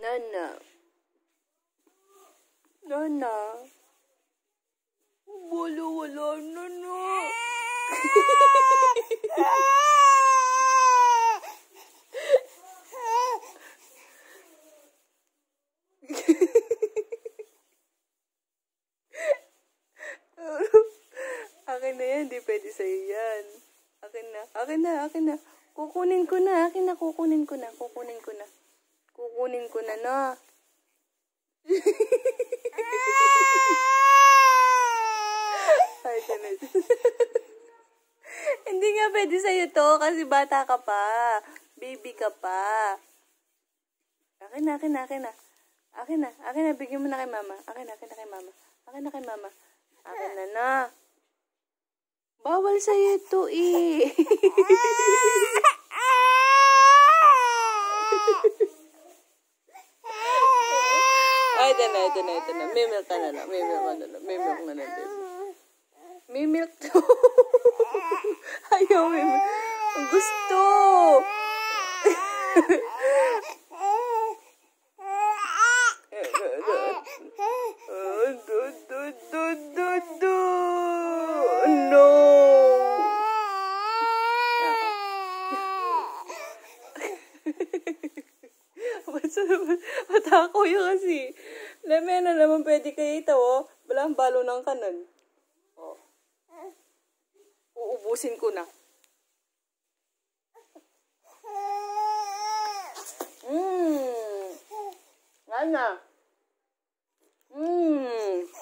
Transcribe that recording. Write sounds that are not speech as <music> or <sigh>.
Nana. Nana. Wala, wala, nana. <laughs> akin na yan, di pwede sa'yo yan. Akin na, akin na, akin na. Kukunin ko na, akin na, kukunin ko na, kukunin ko na. Kukunin ko na na. <laughs> Ay, tanis. <laughs> Hindi nga pwede sa'yo to kasi bata ka pa. Baby ka pa. Akin na, akin na, akin na. Akin na, akin na, bigyan mo na kay mama. Akin na, akin na kay mama. Akin na kay mama. Akin na na. Bawal sa'yo ito eh. <laughs> Ay, ito na, ito na, ito na. May milk ka na lang. May milk ka na lang. May milk na lang, baby. May milk to. Ayaw, may milk. Ang Gusto. Oh, No. Basta naman, matako yun kasi. Lamena naman pwede kayo ito, oh. Walang balo ng kanan. Oh. Uubusin ko na. Mmm. Nana. Mmm.